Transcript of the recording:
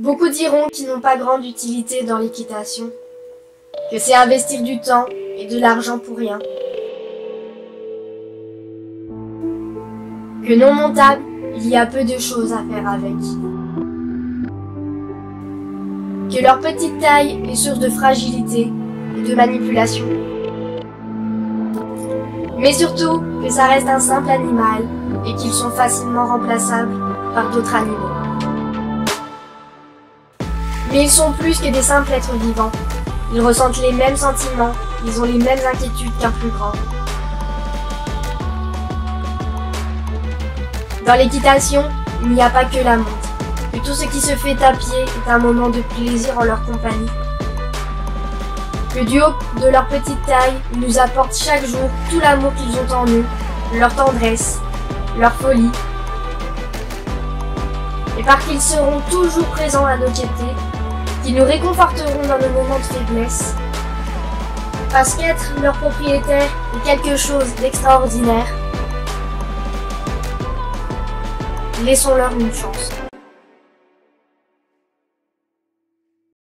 Beaucoup diront qu'ils n'ont pas grande utilité dans l'équitation, que c'est investir du temps et de l'argent pour rien. Que non montable, il y a peu de choses à faire avec. Que leur petite taille est source de fragilité et de manipulation. Mais surtout que ça reste un simple animal et qu'ils sont facilement remplaçables par d'autres animaux. Mais ils sont plus que des simples êtres vivants. Ils ressentent les mêmes sentiments, ils ont les mêmes inquiétudes qu'un plus grand. Dans l'équitation, il n'y a pas que la montre, que tout ce qui se fait à pied est un moment de plaisir en leur compagnie. Que du haut de leur petite taille, nous apportent chaque jour tout l'amour qu'ils ont en eux, leur tendresse, leur folie. Et par qu'ils seront toujours présents à nos côtés, qui nous réconforteront dans nos moments de faiblesse. Parce qu'être leur propriétaire est quelque chose d'extraordinaire. Laissons-leur une chance.